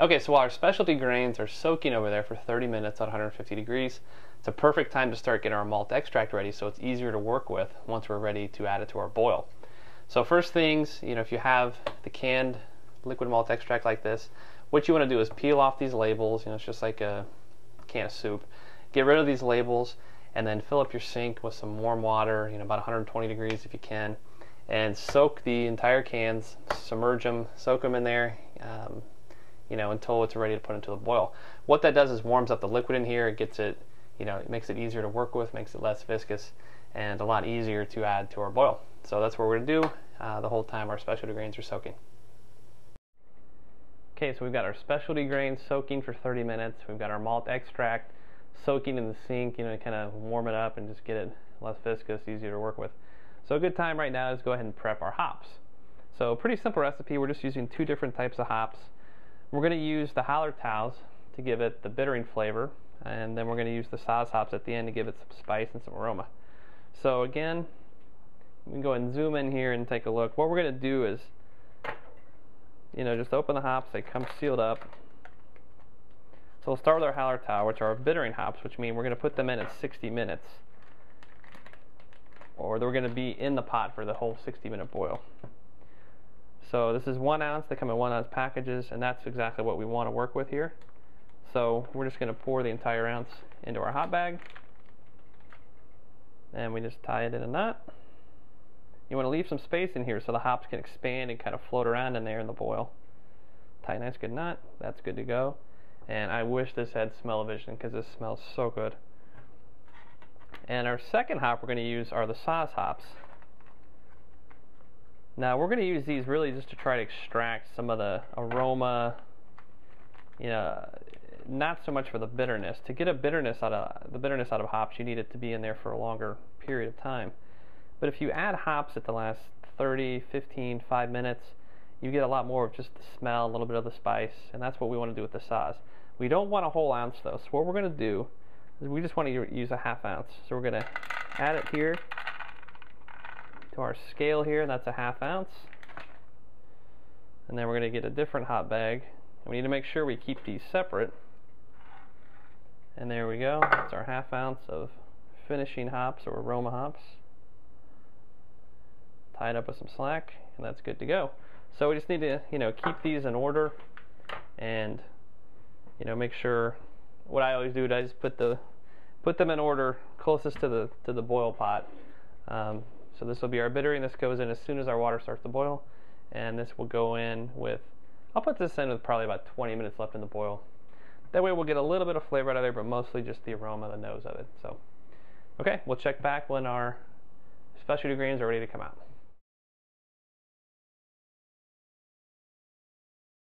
Okay, so while our specialty grains are soaking over there for 30 minutes at 150 degrees, it's a perfect time to start getting our malt extract ready so it's easier to work with once we're ready to add it to our boil. So first things, you know, if you have the canned liquid malt extract like this, what you want to do is peel off these labels, you know, it's just like a can of soup. Get rid of these labels and then fill up your sink with some warm water, you know, about 120 degrees if you can, and soak the entire cans, submerge them, soak them in there, um, you know, until it's ready to put into the boil. What that does is warms up the liquid in here. It gets it, you know, it makes it easier to work with, makes it less viscous, and a lot easier to add to our boil. So that's what we're going to do uh, the whole time our specialty grains are soaking. Okay, so we've got our specialty grains soaking for 30 minutes. We've got our malt extract soaking in the sink, you know, kind of warm it up and just get it less viscous, easier to work with. So a good time right now is go ahead and prep our hops. So pretty simple recipe. We're just using two different types of hops. We're going to use the Hallertau's to give it the bittering flavor, and then we're going to use the Saaz hops at the end to give it some spice and some aroma. So again, we can go and zoom in here and take a look. What we're going to do is, you know, just open the hops. They come sealed up. So we'll start with our Hallertau, which are our bittering hops, which mean we're going to put them in at 60 minutes. Or they're going to be in the pot for the whole 60 minute boil. So this is one ounce, they come in one ounce packages, and that's exactly what we want to work with here. So we're just going to pour the entire ounce into our hop bag. And we just tie it in a knot. You want to leave some space in here so the hops can expand and kind of float around in there in the boil. Tie a nice good knot. That's good to go. And I wish this had smell-o-vision because this smells so good. And our second hop we're going to use are the Saaz hops. Now we're going to use these really just to try to extract some of the aroma, you know, not so much for the bitterness. To get a bitterness out of the bitterness out of hops, you need it to be in there for a longer period of time. But if you add hops at the last 30, 15, 5 minutes, you get a lot more of just the smell, a little bit of the spice, and that's what we want to do with the Saaz. We don't want a whole ounce though, so what we're going to do is we just want to use a half ounce. So we're going to add it here to our scale here, that's a half ounce. And then we're going to get a different hop bag. We need to make sure we keep these separate. And there we go, that's our half ounce of finishing hops or aroma hops. Tied up with some slack, and that's good to go. So we just need to, you know, keep these in order and, you know, make sure, what I always do is I just put the, put them in order closest to the, to the boil pot. Um, so this will be our bittering. This goes in as soon as our water starts to boil. And this will go in with, I'll put this in with probably about 20 minutes left in the boil. That way we'll get a little bit of flavor out of there, but mostly just the aroma, the nose of it. So, okay, we'll check back when our specialty grains are ready to come out.